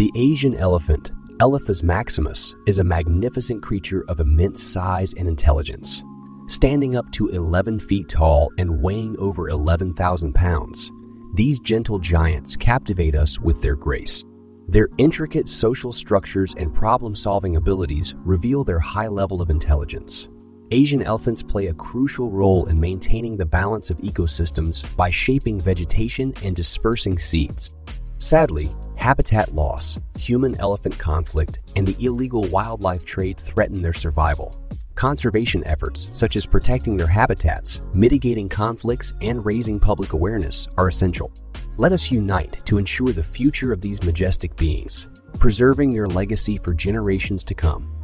The Asian elephant, Elephas maximus, is a magnificent creature of immense size and intelligence. Standing up to 11 feet tall and weighing over 11,000 pounds, these gentle giants captivate us with their grace. Their intricate social structures and problem solving abilities reveal their high level of intelligence. Asian elephants play a crucial role in maintaining the balance of ecosystems by shaping vegetation and dispersing seeds. Sadly, habitat loss, human elephant conflict, and the illegal wildlife trade threaten their survival. Conservation efforts, such as protecting their habitats, mitigating conflicts, and raising public awareness, are essential. Let us unite to ensure the future of these majestic beings, preserving their legacy for generations to come.